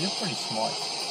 You're pretty smart.